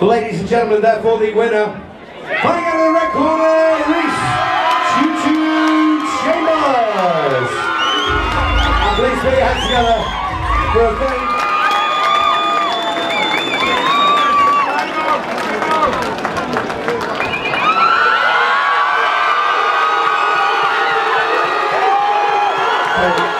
Ladies and gentlemen, therefore the winner, coming out of the red corner, uh, Reece Choo Choo Chambers. And please put your hands together uh, for a very Thank